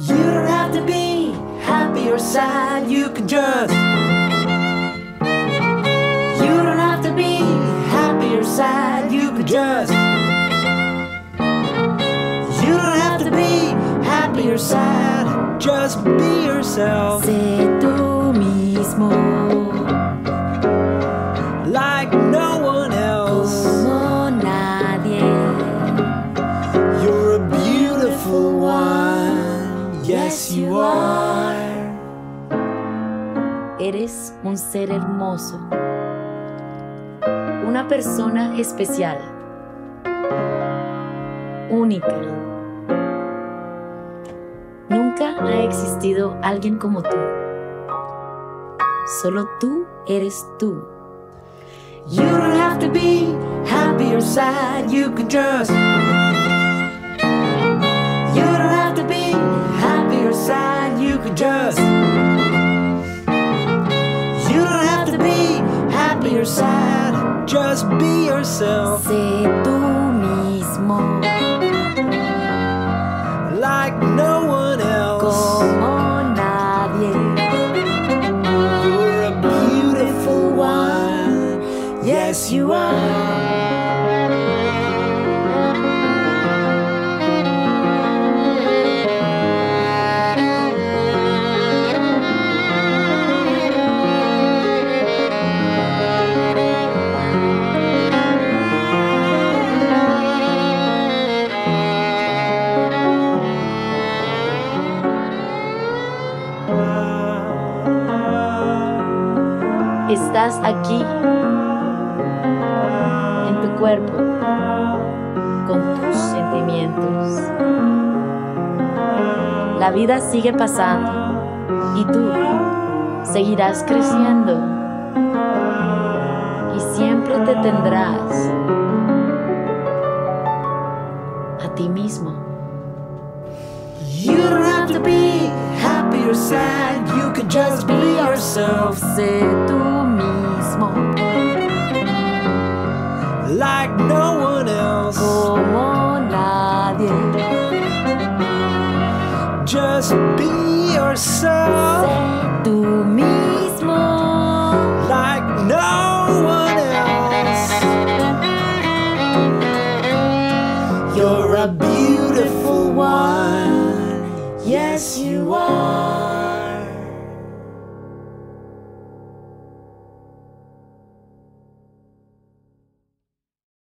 You don't have to be happy or sad, you can just. You don't have to be happy or sad, you can just. You don't have to be happy or sad, just be yourself. You are. Eres un ser hermoso. Una persona especial. Única. Nunca ha existido alguien como tú. Solo tú eres tú. You don't have to be happy or sad, you can just. You don't sad, you can just. You don't have to be happy or sad, just be yourself. Sé tú mismo Like no one else. como nadie. You're a beautiful one. Yes, you are. Estás aquí, en tu cuerpo, con tus sentimientos. La vida sigue pasando y tú seguirás creciendo y siempre te tendrás a ti mismo. You don't have to be happy or sad, you can just be yourself. Sé tú mismo Like no one else. como nadie. Just be yourself. Sé tú mismo. Like no one else. You're a beautiful one. Yes, you are.